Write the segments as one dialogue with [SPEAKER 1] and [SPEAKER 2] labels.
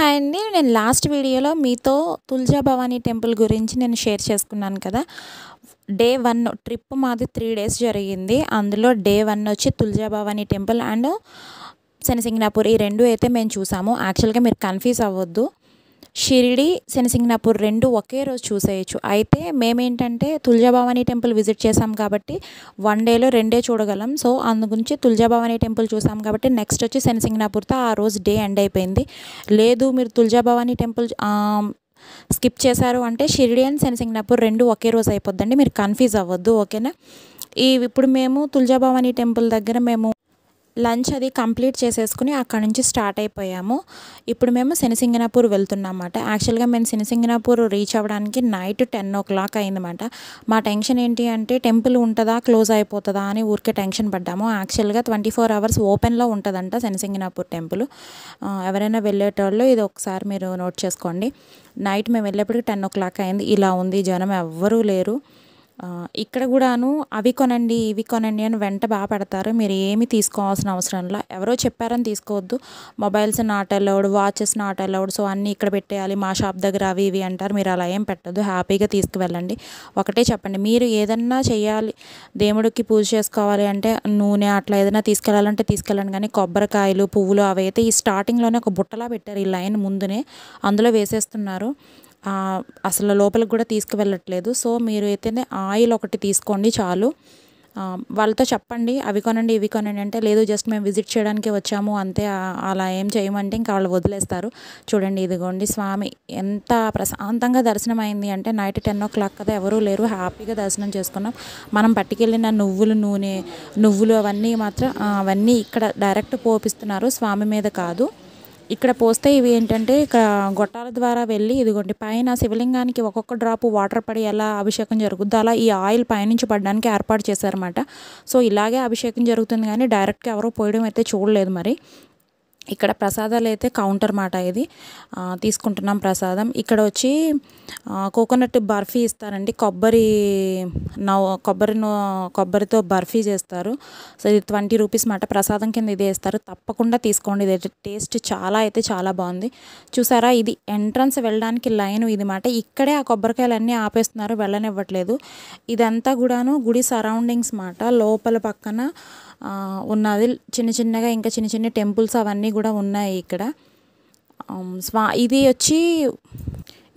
[SPEAKER 1] Hi అండి నేను last వీడియోలో మీతో తుల్జా భవానీ టెంపుల్ గురించి నేను షేర్ చేసుకున్నాను కదా. డే వన్ ట్రిప్ మాది త్రీ డేస్ జరిగింది. అందులో డే వన్ వచ్చి తుల్జా భవానీ టెంపుల్ అండ్ శనిసింగనాపూర్ ఈ రెండు అయితే మేము చూసాము. యాక్చువల్గా మీరు కన్ఫ్యూజ్ అవ్వద్దు. షిరిడి శనిసింగనాపూర్ రెండు ఒకే రోజు చూసేయచ్చు. అయితే మేమేంటంటే తుల్జాభవానీ టెంపుల్ విజిట్ చేసాం కాబట్టి వన్ డేలో రెండే చూడగలం. సో అందుగురించి గురించి టెంపుల్ చూసాం కాబట్టి నెక్స్ట్ వచ్చి శనిసింగనాపూర్తో ఆ రోజు డే ఎండ్ అయిపోయింది. లేదు మీరు తుల్జాభవానీ టెంపుల్ స్కిప్ చేశారు అంటే షిరిడి అండ్ శనిసింగనాపూర్ రెండు ఒకే రోజు అయిపోద్దండి. మీరు కన్ఫ్యూజ్ అవ్వద్దు ఓకేనా? ఈ ఇప్పుడు మేము తుల్జాభవానీ టెంపుల్ దగ్గర మేము లంచ్ అది కంప్లీట్ చేసేసుకుని అక్కడ నుంచి స్టార్ట్ అయిపోయాము. ఇప్పుడు మేము శనిసింగనాపూర్ వెళ్తున్నామాట యాక్చువల్గా మేము శనిసింగనాపూర్ రీచ్ అవ్వడానికి నైట్ టెన్ ఓ క్లాక్ అయిందన్నమాట. మా టెన్షన్ ఏంటి అంటే టెంపుల్ ఉంటుందా క్లోజ్ అయిపోతుందా అని ఊరికే టెన్షన్ పడ్డాము. యాక్చువల్గా ట్వంటీ ఫోర్ అవర్స్ ఓపెన్లో ఉంటుందంట శనిసింగనాపూర్ టెంపుల్ ఎవరైనా వెళ్ళేటోళ్ళు ఇది ఒకసారి మీరు నోట్ చేసుకోండి. నైట్ మేము వెళ్ళేప్పటికి టెన్ ఓ క్లాక్ అయింది. ఇలా ఉంది జనం ఎవ్వరూ లేరు. ఇక్కడ కూడాను అవి కొనండి ఇవి కొనండి అని వెంట బాగా పెడతారు. మీరు ఏమి తీసుకోవాల్సిన అవసరం లేదు ఎవరో చెప్పారని తీసుకోవద్దు. Mobiles not allowed watches not allowed so అన్నీ ఇక్కడ పెట్టేయాలి. మా షాప్ దగ్గర అవి ఇవి అంటారు. మీరు అలా ఏం పెట్టద్దు. హ్యాపీగా తీసుకువెళ్ళండి. ఒకటే చెప్పండి. మీరు ఏదన్నా చేయాలి. దేవుడికి పూజ చేసుకోవాలి అంటే నూనె అట్లా ఏదైనా తీసుకెళ్ళాలంటే తీసుకెళ్ళండి. కానీ కొబ్బరికాయలు పువ్వులు అవి అయితే ఈ స్టార్టింగ్లోనే ఒక బుట్టలా పెట్టారు ఈ లైన్ ముందునే. అందులో వేసేస్తున్నారు. అసలు లోపలికి కూడా తీసుకువెళ్ళట్లేదు. సో మీరు అయితేనే ఆయిల్ ఒకటి తీసుకోండి చాలు. వాళ్ళతో చెప్పండి అవి కొనండి ఇవి కొనండి అంటే లేదు జస్ట్ మేము విజిట్ చేయడానికి వచ్చాము అంతే అలా ఏం చేయమంటే ఇంకా వాళ్ళు వదిలేస్తారు. చూడండి ఇదిగోండి స్వామి ఎంత ప్రశాంతంగా దర్శనం అయింది అంటే నైట్ టెన్ ఓ క్లాక్ కదా ఎవరూ లేరు హ్యాపీగా దర్శనం చేసుకున్నాం. మనం పట్టుకెళ్ళిన నువ్వులు నూనె నువ్వులు అవన్నీ మాత్రం అవన్నీ ఇక్కడ డైరెక్ట్ పోపిస్తున్నారు స్వామి మీద కాదు. ఇక్కడ పోస్తే ఇవి ఏంటంటే ఇక్కడ గొట్టాల ద్వారా వెళ్ళి ఇదిగోండి పైన శివలింగానికి ఒక్కొక్క డ్రాప్ వాటర్ పడి ఎలా అభిషేకం జరుగుద్దో అలా ఈ ఆయిల్ పైనుంచి పడడానికి ఏర్పాటు చేశారన్నమాట. సో ఇలాగే అభిషేకం జరుగుతుంది కానీ డైరెక్ట్గా ఎవరో పోయడం అయితే చూడలేదు మరి. ఇక్కడ ప్రసాదాలు అయితే కౌంటర్ మాట ఇది. తీసుకుంటున్నాం ప్రసాదం. ఇక్కడ వచ్చి కోకోనట్ బర్ఫీ ఇస్తారండి. కొబ్బరి నవ్ కొబ్బరి కొబ్బరితో బర్ఫీ చేస్తారు. సో ఇది ట్వంటీ రూపీస్ మాట. ప్రసాదం కింద ఇదే వేస్తారు తప్పకుండా తీసుకోండి. ఇది టేస్ట్ చాలా అయితే చాలా బాగుంది. చూసారా ఇది ఎంట్రన్స్ వెళ్ళడానికి లైన్ ఇది మాట. ఇక్కడే ఆ కొబ్బరికాయలు అన్నీ ఆపేస్తున్నారు వెళ్ళనివ్వట్లేదు. ఇదంతా కూడాను గుడి సరౌండింగ్స్ మాట. లోపల పక్కన ఉన్నది. చిన్న చిన్నగా ఇంకా చిన్న చిన్న టెంపుల్స్ అవన్నీ కూడా ఉన్నాయి ఇక్కడ. స్వా ఇది వచ్చి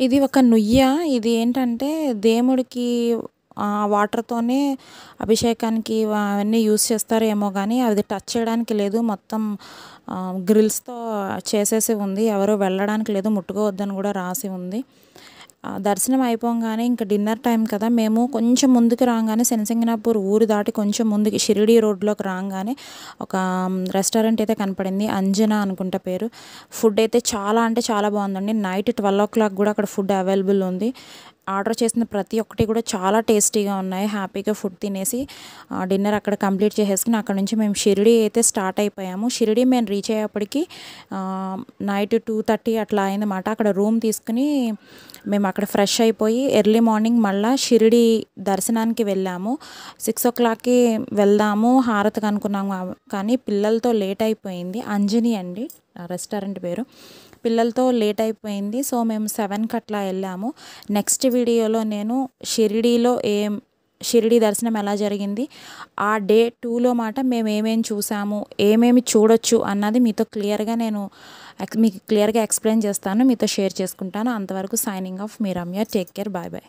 [SPEAKER 1] ఇది ఒక నుయ్య. ఇది ఏంటంటే దేవుడికి వాటర్తోనే అభిషేకానికి అవన్నీ యూస్ చేస్తారేమో కానీ అది టచ్ చేయడానికి లేదు. మొత్తం గ్రిల్స్తో చేసేసి ఉంది. ఎవరు వెళ్ళడానికి లేదు. ముట్టుకోవద్దని కూడా రాసి ఉంది. దర్శనం అయిపోగానే ఇంకా డిన్నర్ టైం కదా మేము కొంచెం ముందుకు రాగానే శనిసింగనాపూర్ ఊరు దాటి కొంచెం ముందుకి షిరిడి రోడ్లోకి రాగానే ఒక రెస్టారెంట్ అయితే కనపడింది అంజనా అనుకుంటా పేరు. ఫుడ్ అయితే చాలా అంటే చాలా బాగుందండి. నైట్ ట్వెల్వ్ ఓ క్లాక్ కూడా అక్కడ ఫుడ్ అవైలబుల్ ఉంది. ఆర్డర్ చేసిన ప్రతి ఒక్కటి కూడా చాలా టేస్టీగా ఉన్నాయి. హ్యాపీగా ఫుడ్ తినేసి డిన్నర్ అక్కడ కంప్లీట్ చేసేసుకుని అక్కడ నుంచి మేము షిరిడి అయితే స్టార్ట్ అయిపోయాము. షిరిడి మేము రీచ్ అయ్యేప్పటికి నైట్ టూ థర్టీ అట్లా అయిందన్నమాట. అక్కడ రూమ్ తీసుకుని మేము అక్కడ ఫ్రెష్ అయిపోయి ఎర్లీ మార్నింగ్ మళ్ళీ షిరిడి దర్శనానికి వెళ్ళాము. సిక్స్ ఓ క్లాక్కి వెళ్దాము హారతికి అనుకున్నాము కానీ పిల్లలతో లేట్ అయిపోయింది. అంజని అండి రెస్టారెంట్ పేరు. పిల్లలతో లేట్ అయిపోయింది. సో మేము సెవెన్కి అట్లా వెళ్ళాము. నెక్స్ట్ వీడియోలో నేను షిరిడీలో ఏం షిరిడి దర్శనం ఎలా జరిగింది ఆ డే టూలో మాట మేము ఏమేమి చూసాము ఏమేమి చూడొచ్చు అన్నది మీతో క్లియర్గా నేను మీకు క్లియర్గా ఎక్స్ప్లెయిన్ చేస్తాను మీతో షేర్ చేసుకుంటాను. అంతవరకు సైనింగ్ ఆఫ్ మీ Ramya. Take care. Bye bye.